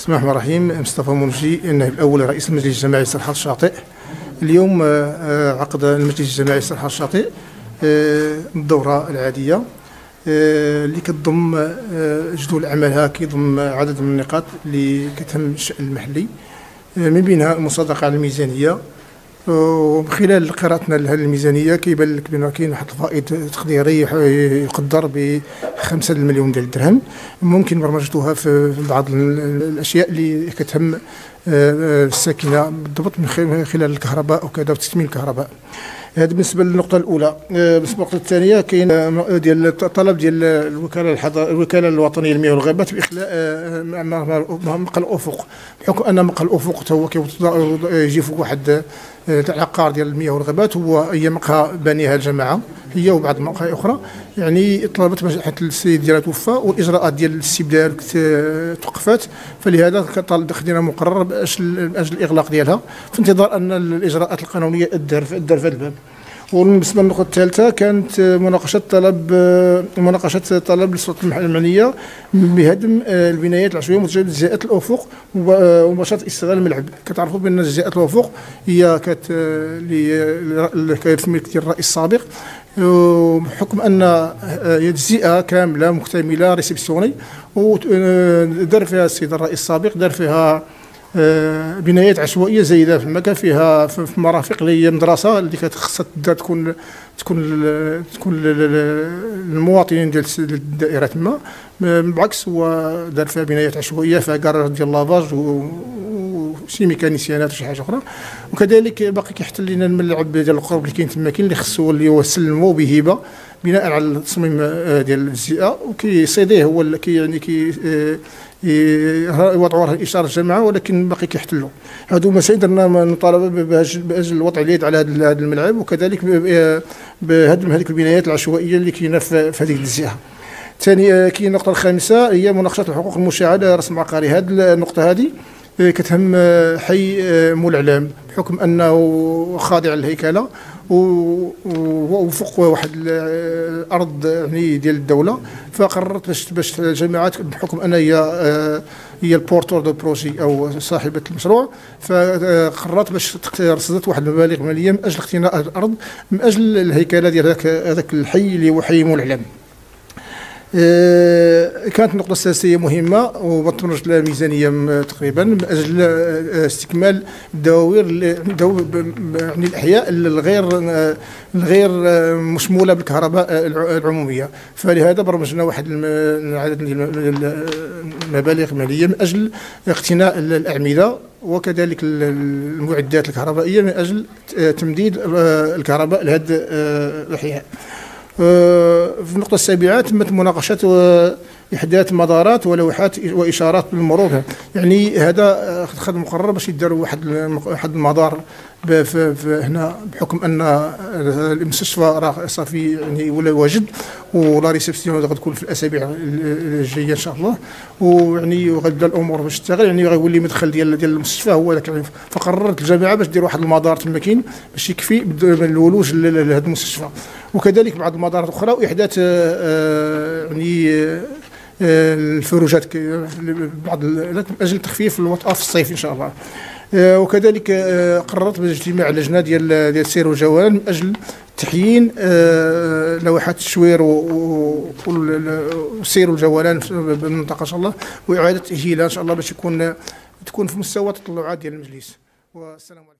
بسم الله الرحمن الرحيم. مصطفى منجي النائب الأول رئيس المجلس الجماعي صالح الشاطئ اليوم آه، عقد المجلس الجماعي صالح الشاطئ آه، الدورة العادية. آه، اللي كتضم جدول اعمالها كيضم عدد من النقاط اللي كتهم الشأن المحلي. من بينها المصادقة على الميزانية. ومن خلال قراءتنا لهذه الميزانية كيبان لك بان كاين واحد الفائض تقديري يقدر ب 5 مليون ديال الدرهم. ممكن برمجتها في بعض الأشياء اللي كتهم آه، الساكنة بالضبط من خلال الكهرباء وكذا وتكميل الكهرباء. هذا بالنسبة للنقطة الأولى. آه، بالنسبة للنقطة الثانية كاين آه، ديال الطلب ديال الوكالة الحضر الوكالة الوطنية للمياه والغابات بإخلاء مقل الافق بحكم أن مقل الافق هو يجي فوق واحد العقار ديال المياه والغابات هو هي مقهى بانيها الجماعة هي وبعض المقاهي أخرى. يعني طلبت حتى السيد ديالها توفى والاجراءات ديال الاستبدال توقفات فلهذا كطالب تخديرها مقرر باجل أجل الإغلاق ديالها. في انتظار أن الإجراءات القانونية تدار في هذا الباب. وبالنسبه للنقطه الثالثة كانت مناقشة طلب مناقشة طلب للسلطه المعنية بهدم البنايات العشوائية متجاوزه جزيئات الأفق ومباشرة استغلال الملعب كتعرفوا بأن جزيئات الأفق هي كانت اللي ملك الرئيس السابق. بحكم أن الجزيئة كاملة مكتملة ريسبسيوني ودار فيها السيد الرئيس السابق دار فيها بنايات عشوائية زايدة في المكان فيها في المرافق اللي هي مدرسة اللي خصها تكون تكون تكون المواطنين ديال الدائره تما بالعكس هو دار فيها بنايات عشوائية فيها كراج ديال لافاج وشي ميكانيسيانات وشي حاجة أخرى. وكذلك باقي كيحتل لنا الملعب ديال القرب اللي كاين تما كاين اللي خصو اللي هو سلمو بهبه بناء على التصميم آه، ديال الجزيئه وكيصيديه هو كي يعني كي آه، يوضعوا راه إشارة الجماعه ولكن باقي كيحتلوا هادو مسائل درنا مطالبه باجل وضع اليد على هذا الملعب. وكذلك بهدم هذيك البنايات العشوائية اللي كاينة في هذيك الجهه ثاني آه، كاين النقطة الخامسة هي مناقشة الحقوق المشاعه رسم عقاري. هذه النقطة هذه كتهم آه، حي مول اعلام بحكم أنه خاضع للهيكلة وفوق واحد الأرض يعني ديال الدولة فقررت باش باش الجماعة بحكم أن هي هي ال porteur de projet أو صاحبة المشروع فقررت باش رصدت واحد المبالغ مالية من أجل اقتناء الأرض من أجل الهيكلة ديال هذاك الحي اللي هو حي مول اعلام آه، كانت النقطة الأساسية مهمة وتبرمج لها ميزانية تقريبا من أجل آه، استكمال الدواوير يعني الأحياء الغير الغير مشمولة بالكهرباء العمومية. فلهذا برمجنا واحد العدد المبالغ مالية من أجل اقتناء الأعمدة وكذلك المعدات الكهربائية من أجل تمديد آه، الكهرباء لهذه الأحياء. آه، في النقطة السابعة تمت مناقشة إحداث مدارات ولوحات وإشارات بالمرور يعني هذا خد مقرر باش يداروا واحد واحد المدار هنا بحكم أن المستشفى راه صافي يعني ولا واجد و la réception غتكون في الأسابيع الجاية إن شاء الله. ويعني غتبدا الأمور باش تشتغل يعني غيولي مدخل ديال ديال المستشفى هو ذاك يعني فقررت الجماعة باش دير واحد المدار تما كاين باش يكفي الولوج لهذا المستشفى. وكذلك بعض المدارات الاخرى وإحداث آه، يعني الفروجات بعض أجل تخفيف الوطأة في الصيف إن شاء الله. آه، وكذلك قررت باجتماع اللجنة ديال ديال السير والجوال من أجل تحيين لوحات التشوير والسير والجولان بالمنطقة إن شاء الله وإعادة تأهيلها إن شاء الله باش يكون تكون في مستوى تطلعات ديال المجلس. والسلام عليكم.